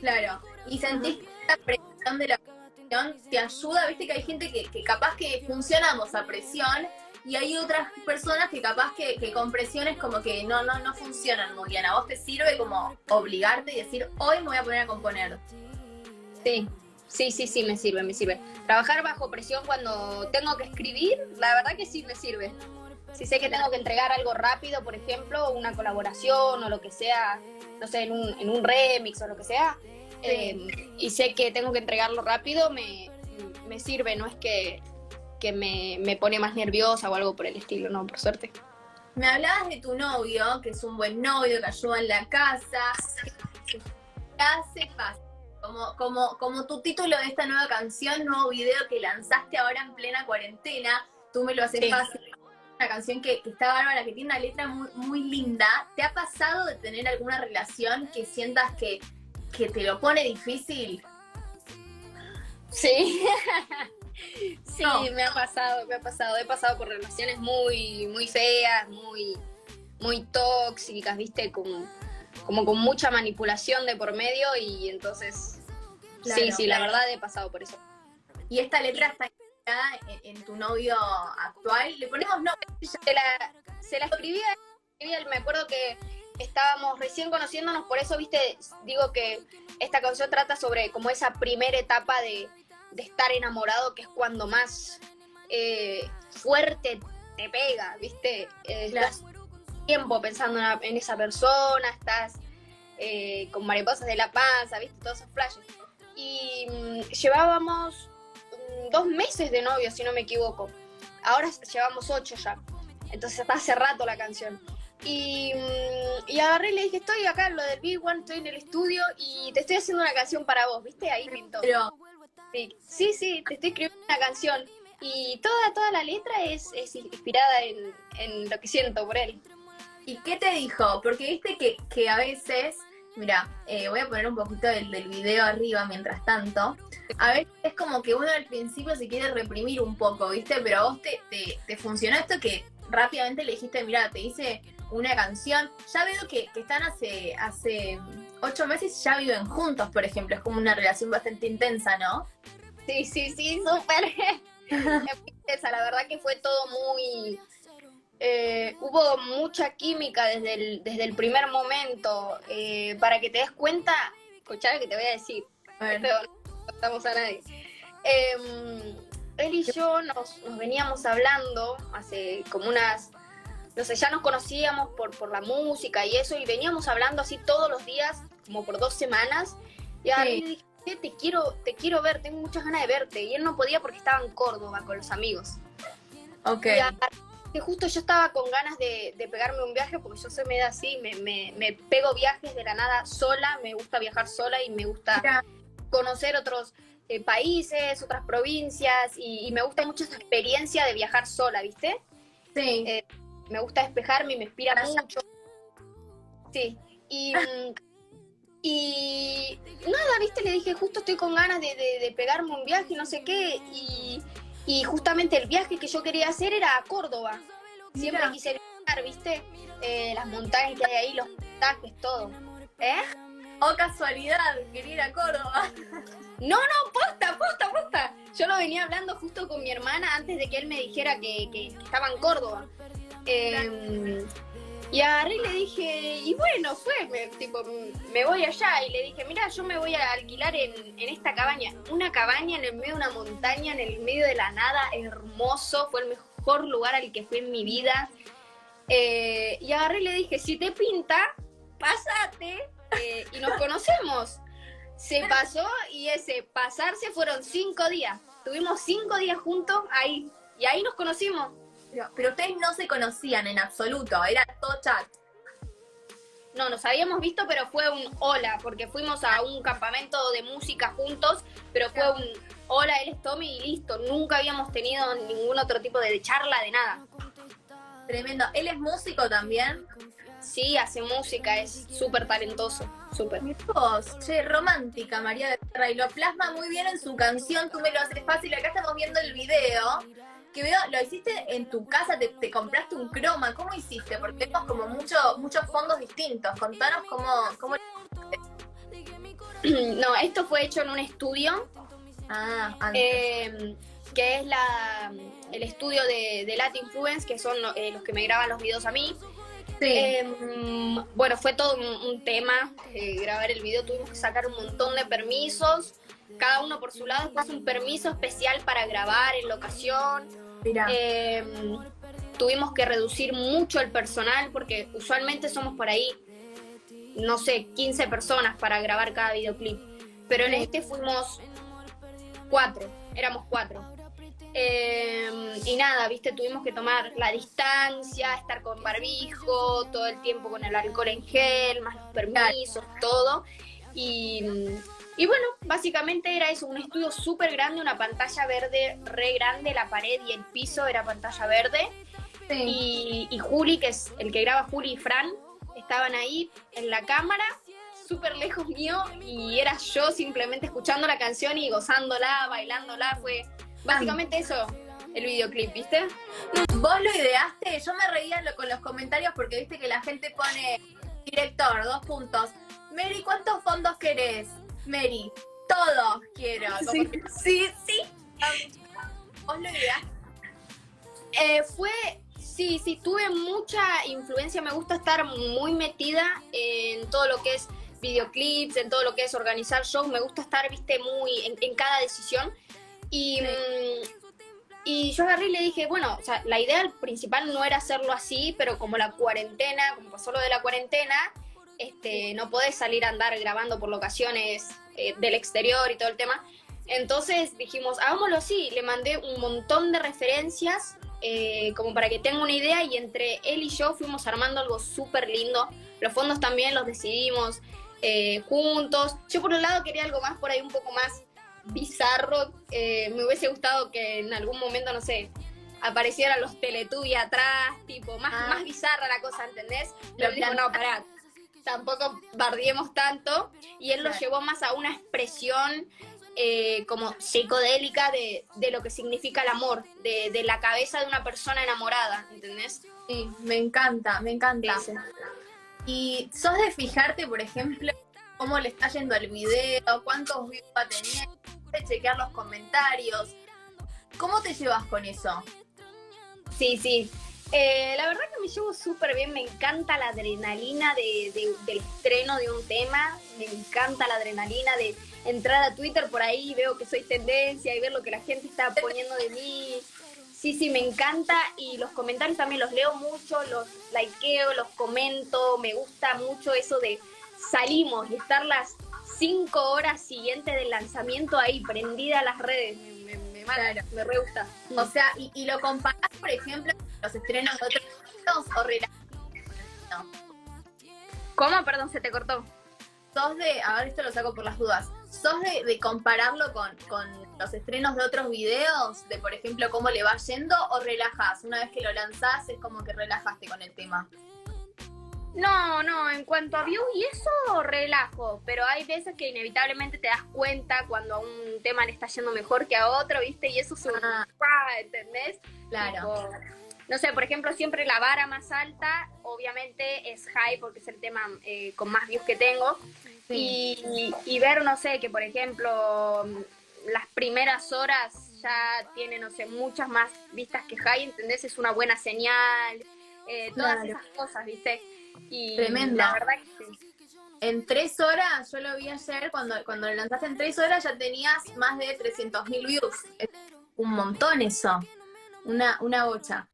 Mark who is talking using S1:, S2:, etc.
S1: Claro, y sentís que la presión de la presión te ayuda, viste que hay gente que, capaz que funcionamos a presión y hay otras personas que capaz que, que con presión es como que no, no, no funcionan muy bien. A vos te sirve como obligarte y decir, hoy me voy a poner a componer.
S2: Sí, sí, sí, sí, me sirve, me sirve. Trabajar bajo presión cuando tengo que escribir, la verdad que sí me sirve. Si sé que tengo que entregar algo rápido, por ejemplo, una colaboración o lo que sea, no sé, en un, en un remix o lo que sea, eh, y sé que tengo que entregarlo rápido, me, me sirve, no es que, que me, me pone más nerviosa o algo por el estilo, no, por suerte.
S1: Me hablabas de tu novio, que es un buen novio, que ayuda en la casa, que hace fácil. Como, como, como tu título de esta nueva canción, nuevo video que lanzaste ahora en plena cuarentena, tú me lo haces
S2: Sí.
S1: fácil. Una canción que, que está bárbara, que tiene una letra muy, muy linda. ¿Te ha pasado de tener alguna relación que sientas que, que te lo pone difícil?
S2: Sí. sí,
S1: No.
S2: me ha pasado, me ha pasado. He pasado por relaciones muy, muy feas, muy, muy tóxicas, viste, como, como con mucha manipulación de por medio y entonces.
S1: Claro,
S2: sí, sí, la verdad he pasado por eso.
S1: Y esta letra está en, en tu novio actual. Le ponemos no.
S2: Se la, se la escribí, a- escribí a- me acuerdo que estábamos recién conociéndonos, por eso, viste, digo que esta canción trata sobre como esa primera etapa de, de estar enamorado, que es cuando más eh, fuerte te pega, viste. Eh,
S1: Claro.
S2: Estás tiempo pensando en, esa persona, estás eh, con mariposas de la panza, viste, todos esos flashes. Y mm, llevábamos dos meses de novio, si no me equivoco. Ahora llevamos ocho ya. Entonces está hace rato la canción. Y, mm, y agarré y le dije, estoy acá en lo del Big One, estoy en el estudio y te estoy haciendo una canción para vos, ¿viste? Ahí pintó.
S1: Pero
S2: Sí, sí, sí, te estoy escribiendo una canción. Y toda, toda la letra es, es inspirada en, en lo que siento por él.
S1: ¿Y qué te dijo? Porque viste que, que a veces, mira, eh, voy a poner un poquito del, del video arriba mientras tanto. A veces es como que uno al principio se quiere reprimir un poco, ¿viste? Pero a vos te, te, te funcionó esto que rápidamente le dijiste, mira, te hice una canción. Ya veo que, que están hace, hace ocho meses, ya viven juntos, por ejemplo. Es como una relación bastante intensa, ¿no?
S2: Sí, sí, sí, súper. Esa, la verdad que fue todo muy... eh, hubo mucha química desde el, desde el primer momento. eh, para que te des cuenta, escuchá lo que te voy a decir.
S1: A ver.
S2: Pero no contamos a nadie. Eh, él y yo nos, nos veníamos hablando hace como unas, no sé, ya nos conocíamos por, por la música y eso, y veníamos hablando así todos los días, como por dos semanas, y a
S1: Sí.
S2: mí dije, "Che, te quiero, te quiero ver, tengo muchas ganas de verte, y él no podía porque estaba en Córdoba con los amigos.
S1: Ok.
S2: Y a- que justo yo estaba con ganas de, de pegarme un viaje, porque yo soy medio así, me, me, me pego viajes de la nada sola, me gusta viajar sola y me gusta conocer otros eh, países, otras provincias, y, y me gusta mucho esa experiencia de viajar sola, ¿viste?
S1: sí.
S2: Eh, me gusta despejarme y me inspira mucho. Sí, y, y nada, ¿viste? Le dije, justo estoy con ganas de, de- de pegarme un viaje, no sé qué, y, y justamente el viaje que yo quería hacer era a Córdoba. Siempre
S1: Mira.
S2: quise viajar, ¿viste? Eh, las montañas que hay ahí, los paisajes, todo. ¿Eh?
S1: Oh, casualidad, quería ir a Córdoba.
S2: No, no, posta, posta, posta. Yo lo venía hablando justo con mi hermana antes de que él me dijera que, que- estaba en Córdoba. Eh, y agarré y le dije, y bueno, fue, me, tipo, me voy allá. Y le dije, mira, yo me voy a alquilar en, en esta cabaña. Una cabaña en el medio de una montaña, en el medio de la nada, hermoso. Fue el mejor lugar al que fui en mi vida. Eh, y agarré y le dije, si te pinta, pásate eh, y nos conocemos. Se pasó y ese pasarse fueron cinco días. Tuvimos cinco días juntos ahí. Y ahí nos conocimos.
S1: Pero, pero ustedes no se conocían en absoluto, era todo chat.
S2: No, nos habíamos visto, pero fue un hola, porque fuimos a un campamento de música juntos, pero fue un hola, él es Tommy y listo. Nunca habíamos tenido ningún otro tipo de charla, de nada.
S1: Tremendo. Él es músico también.
S2: Sí, hace música, es súper talentoso, súper.
S1: Mi voz, che, romántica, María de Guerra, y lo plasma muy bien en su canción, tú me lo haces fácil. Acá estamos viendo el video, que veo, lo hiciste en tu casa, te, te compraste un croma, ¿cómo hiciste? Porque vemos como mucho, muchos fondos distintos. Contanos cómo, cómo
S2: no, esto fue hecho en un estudio.
S1: Ah,
S2: eh, que es la, el estudio de, de Latin Influence, que son eh, los que me graban los videos a mí.
S1: Sí.
S2: Em, bueno, fue todo un, un tema eh, grabar el video, tuvimos que sacar un montón de permisos, cada uno por su lado, después un permiso especial para grabar en locación.
S1: Mira.
S2: Em, tuvimos que reducir mucho el personal porque usualmente somos por ahí, no sé, 15 personas para grabar cada videoclip. Pero en este fuimos cuatro, éramos cuatro. Em, y nada, viste, tuvimos que tomar la distancia, estar con barbijo, todo el tiempo con el alcohol en gel, más los permisos, todo. Y, y bueno, básicamente era eso, un estudio súper grande, una pantalla verde re grande, la pared y el piso era pantalla verde.
S1: sí.
S2: Y, y Juli, que es el que graba Juli y Fran, estaban ahí en la cámara, súper lejos mío, y era yo simplemente escuchando la canción y gozándola, bailándola. Fue básicamente eso, el videoclip, ¿viste?
S1: ¿Vos lo ideaste? Yo me reía lo- con los comentarios porque viste que la gente pone director, dos puntos. Mary, ¿cuántos fondos querés? Mary, todos quiero.
S2: Sí.
S1: que- sí, sí. ¿Vos lo ideaste?
S2: Eh, fue, sí, sí, tuve mucha influencia, me gusta estar muy metida en todo lo que es videoclips, en todo lo que es organizar shows, me gusta estar, viste, muy en, en cada decisión. Y,
S1: Sí.
S2: mm, y yo agarré y le dije, bueno, o sea, la idea principal no era hacerlo así, pero como la cuarentena, como pasó lo de la cuarentena, este, no podés salir a andar grabando por locaciones eh, del exterior y todo el tema. Entonces dijimos, hagámoslo así. Le mandé un montón de referencias eh, como para que tenga una idea y entre él y yo fuimos armando algo súper lindo. Los fondos también los decidimos eh, juntos. Yo por un lado quería algo más por ahí un poco más bizarro. Eh, me hubiese gustado que en algún momento, no sé, aparecieran los Teletubbies atrás, tipo, más,
S1: Ah.
S2: más bizarra la cosa, ¿entendés?
S1: Lo
S2: Pero él dijo, no, pará, tampoco bardiemos tanto. Y él lo
S1: Claro.
S2: llevó más a una expresión eh, como psicodélica de, de lo que significa el amor, de, de la cabeza de una persona enamorada, ¿entendés?
S1: Sí, me encanta, me encanta.
S2: Sí, sí.
S1: ¿Y sos de fijarte, por ejemplo, cómo le está yendo el video, cuántos views va teniendo, chequear los comentarios? ¿Cómo te llevas con eso?
S2: Sí, sí. Eh, la verdad que me llevo súper bien, me encanta la adrenalina de, de- del estreno de un tema, me encanta la adrenalina de entrar a Twitter por ahí veo que soy tendencia y ver lo que la gente está poniendo de mí. Sí, sí, me encanta y los comentarios también los leo mucho, los likeo, los comento, me gusta mucho eso de salimos y estar las cinco horas siguientes del lanzamiento ahí prendida a las redes, me, me, me mata,
S1: Claro.
S2: me re gusta.
S1: O sea, y, y lo comparás, por ejemplo, con los estrenos de otros videos o relacionados.
S2: ¿Cómo? Perdón, se te cortó.
S1: ¿Sos de, a ver, esto lo saco por las dudas, ¿sos de, de compararlo con, con los estrenos de otros videos? De, por ejemplo, cómo le va yendo o relajás? Una vez que lo lanzás es como que relajaste con el tema.
S2: No, no, en cuanto a views y eso, relajo, pero hay veces que inevitablemente te das cuenta cuando a un tema le está yendo mejor que a otro, ¿viste? Y eso es un...
S1: Ah.
S2: ¿Entendés?
S1: Claro.
S2: Tipo, no sé, por ejemplo, siempre la vara más alta, obviamente, es high porque es el tema eh, con más views que tengo.
S1: Sí.
S2: Y, y ver, no sé, que por ejemplo, las primeras horas ya tiene, no sé, muchas más vistas que high, ¿entendés? Es una buena señal, eh, todas
S1: Claro.
S2: esas cosas, ¿viste? Y
S1: Tremendo.
S2: La verdad que sí.
S1: En tres horas, yo lo vi ayer, cuando, cuando lo lanzaste en tres horas ya tenías más de 300.000 views. Es un montón eso. Una, una bocha.